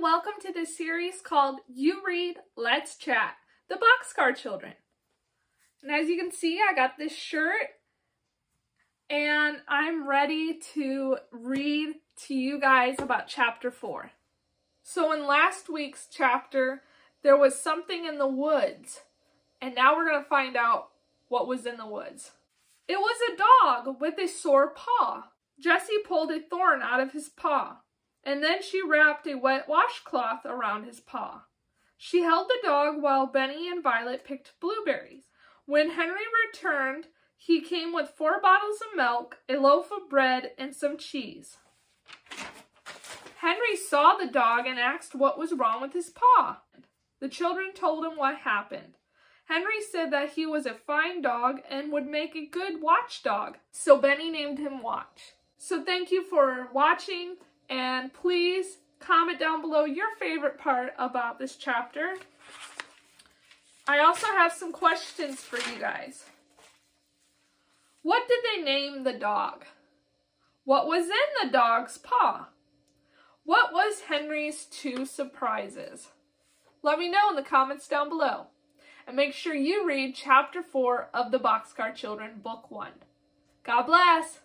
welcome to this series called You Read, Let's Chat, the Boxcar Children. And as you can see, I got this shirt and I'm ready to read to you guys about chapter 4. So in last week's chapter, there was something in the woods, and now we're going to find out what was in the woods. It was a dog with a sore paw. Jessie pulled a thorn out of his paw and then she wrapped a wet washcloth around his paw. She held the dog while Benny and Violet picked blueberries. When Henry returned, he came with four bottles of milk, a loaf of bread, and some cheese. Henry saw the dog and asked what was wrong with his paw. The children told him what happened. Henry said that he was a fine dog and would make a good watchdog, so Benny named him Watch. So thank you for watching. And please comment down below your favorite part about this chapter. I also have some questions for you guys. What did they name the dog? What was in the dog's paw? What was Henry's two surprises? Let me know in the comments down below. And make sure you read chapter 4 of the Boxcar Children, book 1. God bless!